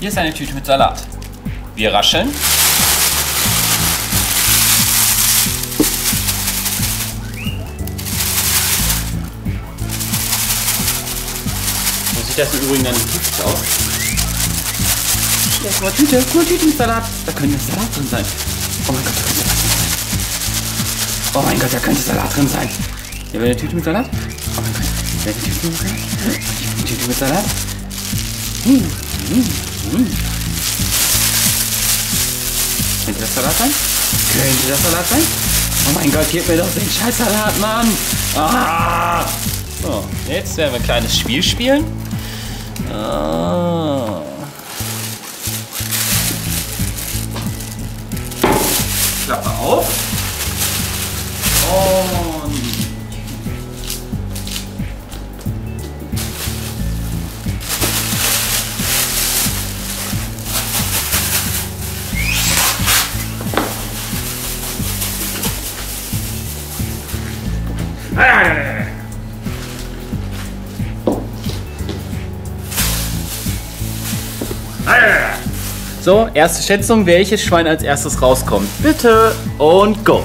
Hier ist eine Tüte mit Salat. Wir rascheln. So sieht das im Übrigen dann Tüte aus. Ja, guck mal, Tüte, guck mal, Tüte mit Salat. Da könnte Salat drin sein. Oh mein Gott, da könnte Salat drin sein. Oh mein Gott, da könnte Salat drin sein. Hier wäre eine Tüte mit Salat. Oh mein Gott, wäre eine Tüte mit Salat. Eine Tüte mit Salat. Hm, hm, hm. Könnte das Salat sein? Könnte das Salat sein? Oh mein Gott, gib mir doch den Scheißsalat, Mann! Ah! So, jetzt werden wir ein kleines Spiel spielen. Ah. So, erste Schätzung, welches Schwein als erstes rauskommt. Bitte und go.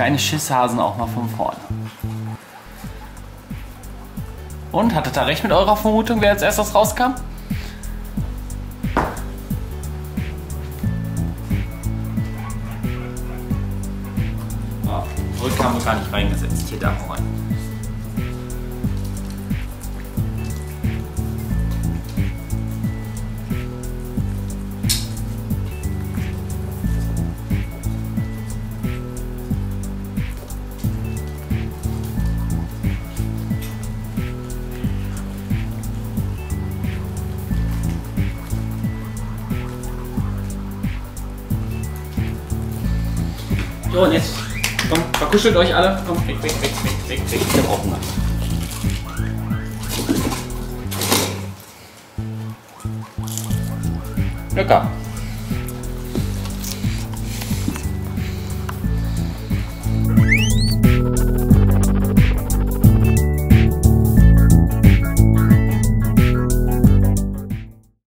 Kleine Schisshasen auch mal von vorne. Und, hattet ihr recht mit eurer Vermutung, wer als erstes rauskam? Oh, Rücken haben wir gar nicht reingesetzt. Hier da rein. So, und jetzt, komm, verkuschelt euch alle. Komm, weg, weg, weg, weg, weg, weg. Wir brauchen Hunger. Lecker.